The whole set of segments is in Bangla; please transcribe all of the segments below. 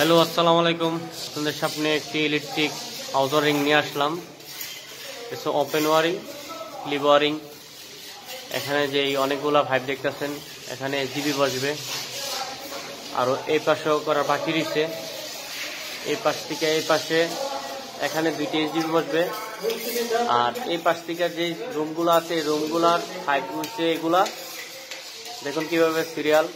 হ্যালো, আসসালামু আলাইকুম। আপনাদের সামনে একটি ইলেকট্রিক আউটডোর রিং নিয়ে আসলাম। এসো ওপেন ওয়ারিং ক্লিপ ওয়ারিং এখানে যে অনেকগুলা ভাইব দেখতেছেন, এখানে জিবি বসবে। আরও এই পাশেও করা বাকি রয়েছে। এই পাশ থেকে এই পাশে এখানে দুইটি জিবি বসবে। আর এই পাশ থেকে যে রুমগুলো আছে, রুমগুলার ফাইভ হচ্ছে এগুলা। দেখুন কীভাবে সিরিয়াল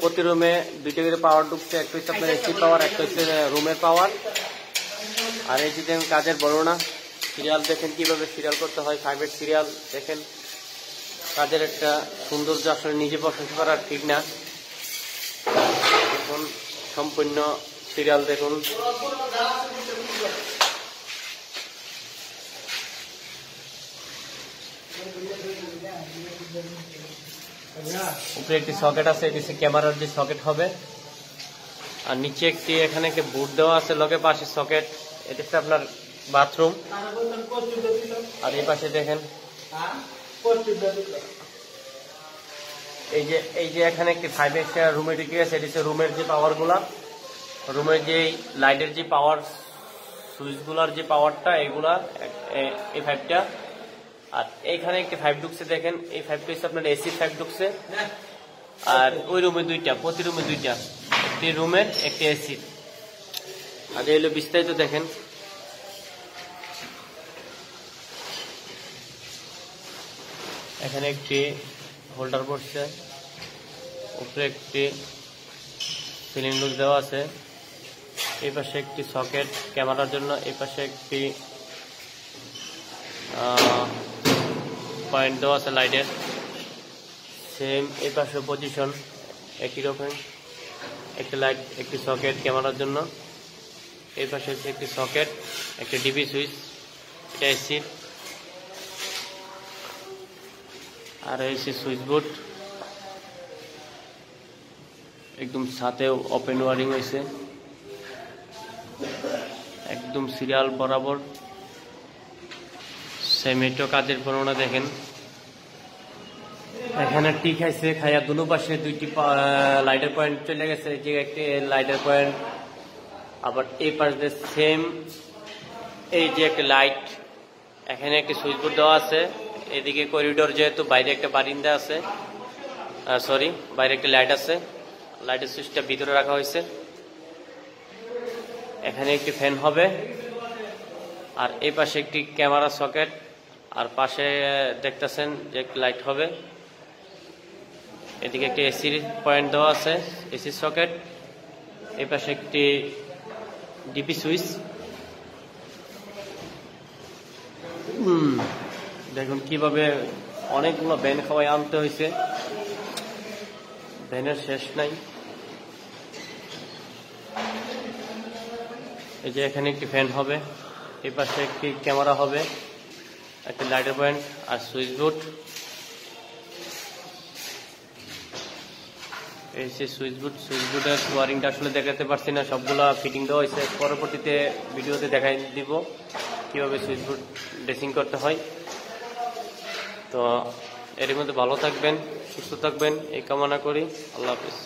প্রতি রুমে দুইটা করে পাওয়ার ঢুকছে একটা হচ্ছে আপনার এসি পাওয়ার একটা হচ্ছে রুমের পাওয়ার আর এই যে দেখেন কাজের বর্ণনা সিরিয়াল দেখেন কীভাবে সিরিয়াল করতে হয় ফাইভের সিরিয়াল দেখেন। কাজের একটা সৌন্দর্য আসলে নিজে প্রশংসা করা ঠিক না। এখন সম্পূর্ণ সিরিয়াল দেখুন। উপরে একটি সকেট আছে, এটি ক্যামেরার যে সকেট হবে। আর নিচে একটি এখানে একটি বুট দেওয়া আছে, লগে পাশে সকেট, এটা আপনার বাথরুম আর এই পাশে দেখেন, এই যে এই যে এখানে একটি ফাইভ এক্সট্রা রুমে ঢুকে গেছে, এটি হচ্ছে রুমের যে পাওয়ারগুলা রুমের যে লাইটের যে পাওয়ার সুইচগুলার যে পাওয়ারটা এগুলা এই ফাইভটা আর এইখানে একটি ফাইভ ঢুকছে দেখেন, এই ফাইভটা হচ্ছে আপনার এসি ফাইভ ঢুকছে আর ওই রুমে দুইটা, প্রতি রুমে দুইটা। একটি রুমের একটি এসি আর এই হলো বিস্তারিত দেখেন। এখানে একটি হোল্ডার পড়ছে উপরে একটি সিলিন্ডার দেওয়া আছে। এই পাশে একটি সকেট ক্যামেরার জন্য। এই পাশে একটি পয়েন্ট দেওয়া আছে লাইটের সেম এই পাশে পজিশন একই রকম, একটি লাইট একটি সকেট ক্যামেরার জন্য। এই পাশে হচ্ছে একটি সকেট একটি ডিবি সুইচ এটা এসি আর এসি সুইচ বোর্ড একদম সাথেও ওপেন ওয়ারিং হয়েছে। একদম সিরিয়াল বরাবর। সেমেটো কাজের বর্ণনা দেখেন? এখানে টি খাইছে, খাইয়া দুনো পাশে দুইটি লাইটের পয়েন্ট চলে গেছে যে একটি লাইটের পয়েন্ট আবার এই পাশে সেম এই যে একটা লাইট এখানে একটি সুইচ বোর্ড দেওয়া আছে। এদিকে করিডোর যেহেতু, বাইরে একটা বারিন্দা আছে। সরি বাইরে একটা লাইট আছে। লাইটের সুইচটা ভিতরে রাখা হয়েছে। এখানে একটি ফ্যান হবে। আর এই পাশে একটি ক্যামেরা সকেট আর পাশে দেখতেছেন যে লাইট হবে। এদিকে একটি এসির পয়েন্ট দেওয়া আছে এসির সকেট এই পাশে একটি ডিপি সুইচ দেখুন কীভাবে অনেকগুলো ব্যান খাওয়াই আনতে হয়েছে। ব্যানের শেষ নাই। এই যে এখানে একটি ফ্যান হবে এই পাশে একটি ক্যামেরা হবে। একটা লাইটের পয়েন্ট আর সুইচ বোর্ড এই যে সুইচ বোর্ড সুইচ বোর্ডের ওয়ারিংটা আসলে দেখাতে পারছি না, সবগুলা ফিটিং দেওয়া হয়েছে। পরবর্তীতে ভিডিওতে দেখাই দিব কীভাবে সুইচ বোর্ড ড্রেসিং করতে হয়। তো এর মধ্যে ভালো থাকবেন, সুস্থ থাকবেন, এই কামনা করি। আল্লাহ হাফিজ।